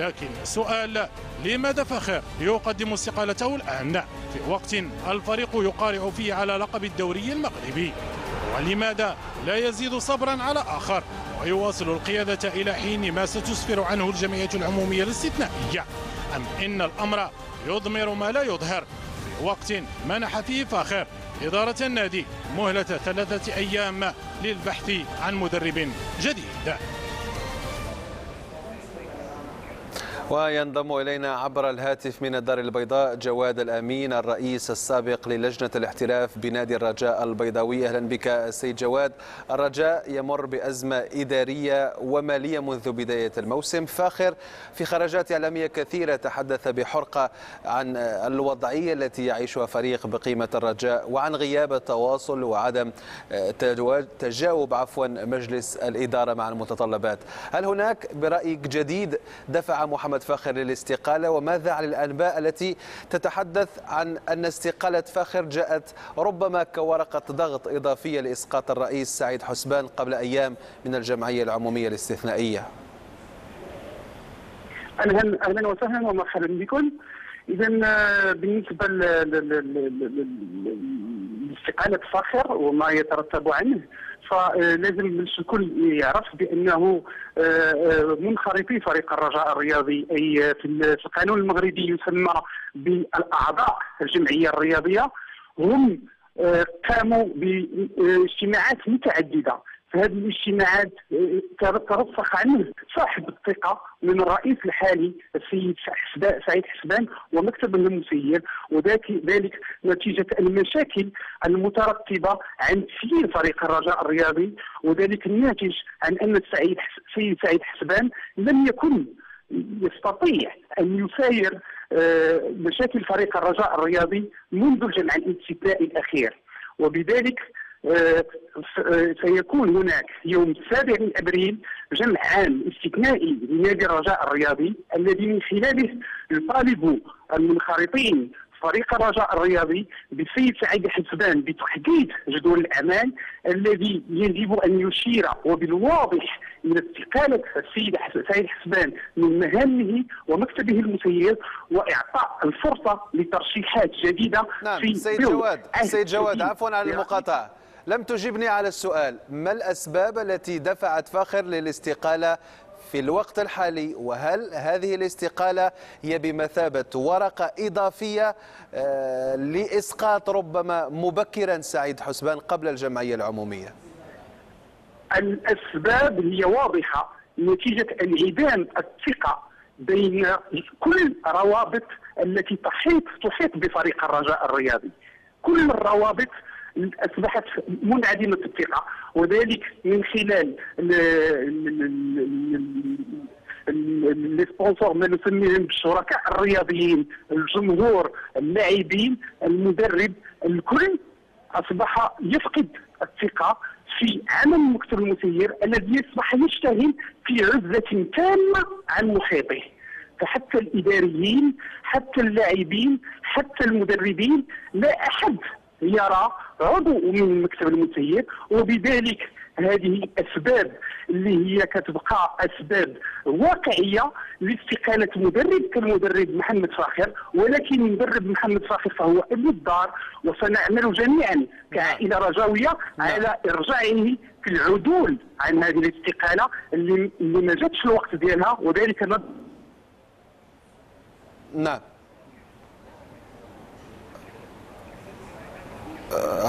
لكن السؤال لماذا فخر يقدم استقالته الآن؟ في وقت الفريق يقارع فيه على لقب الدوري المغربي. ولماذا لا يزيد صبرا على آخر؟ ويواصل القيادة إلى حين ما ستسفر عنه الجمعية العمومية الاستثنائية. أم إن الأمر يضمر ما لا يظهر؟ في وقت منح فيه فاخر إدارة النادي مهلة ثلاثة أيام للبحث عن مدرب جديد. وينضم إلينا عبر الهاتف من الدار البيضاء جواد الأمين الرئيس السابق للجنة الاحتراف بنادي الرجاء البيضاوي. أهلا بك سيد جواد. الرجاء يمر بأزمة إدارية ومالية منذ بداية الموسم. فاخر في خرجات إعلامية كثيرة تحدث بحرقة عن الوضعية التي يعيشها فريق بقيمة الرجاء وعن غياب التواصل وعدم تجاوب عفوا مجلس الإدارة مع المتطلبات. هل هناك برأيك جديد؟ دفع محمد فاخر للاستقالة وماذا عن الأنباء التي تتحدث عن أن استقالة فاخر جاءت ربما كورقة ضغط إضافية لإسقاط الرئيس سعيد حسبان قبل أيام من الجمعية العمومية الاستثنائية؟ أهلا أهلا وسهلا ومرحبا بكم. اذا بالنسبة لاستقاله فاخر وما يترتب عنه. فلازم الكل يعرف بأنه منخرطي فريق الرجاء الرياضي. أي في القانون المغربي يسمى بالأعضاء الجمعية الرياضية. هم قاموا باجتماعات متعددة. فهذه الاجتماعات ترسخ عنه صاحب الثقة من الرئيس الحالي السيد سعيد حسبان ومكتبه المسير وذلك ذلك نتيجة المشاكل المترتبة عن تسيير فريق الرجاء الرياضي وذلك الناتج عن أن السيد سيد سعيد حسبان لم يكن يستطيع أن يساير مشاكل فريق الرجاء الرياضي منذ الجمع الاستثنائي الأخير. وبذلك سيكون هناك يوم السابع من أبريل جمع عام استثنائي لنادي الرجاء الرياضي الذي من خلاله يطالب المنخرطين فريق الرجاء الرياضي بالسيد سعيد حسبان بتحديد جدول الأعمال الذي يجب أن يشير وبالواضح إلى استقالة السيد سعيد حسبان من مهامه ومكتبه المسير وإعطاء الفرصة لترشيحات جديدة نعم في سيد جواد سيد جواد عفوا على المقاطعة. لم تجبني على السؤال ما الأسباب التي دفعت فاخر للاستقالة في الوقت الحالي؟ وهل هذه الاستقالة هي بمثابة ورقة إضافية لإسقاط ربما مبكرا سعيد حسبان قبل الجمعية العمومية؟ الأسباب هي واضحة. نتيجة انعدام الثقة بين كل روابط التي تحيط تحيط بفريق الرجاء الرياضي. كل الروابط أصبحت منعدمة الثقة. وذلك من خلال السبونسور ما نسميهم بالشركاء الرياضيين الجمهور اللاعبين المدرب الكل أصبح يفقد الثقة في عمل المكتب المسير الذي اصبح يشتغل في عزلة تامة عن محيطه. فحتى الإداريين حتى اللاعبين حتى المدربين لا أحد يرى عضو من مكتب المسير وبذلك هذه أسباب اللي هي كتبقى أسباب واقعية لاستقالة مدرب كالمدرب محمد فاخر. ولكن المدرب محمد فاخر فهو ابن الدار وسنعمل جميعا كعائلة رجاوية على إرجاعه في العدول عن هذه الاستقالة اللي, اللي ما جاتش الوقت ديالها وذلك نعم.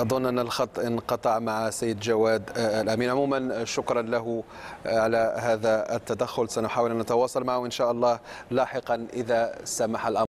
أظن أن الخط انقطع مع سيد جواد الأمين. عموما شكرا له على هذا التدخل. سنحاول أن نتواصل معه إن شاء الله لاحقا إذا سمح الأمر.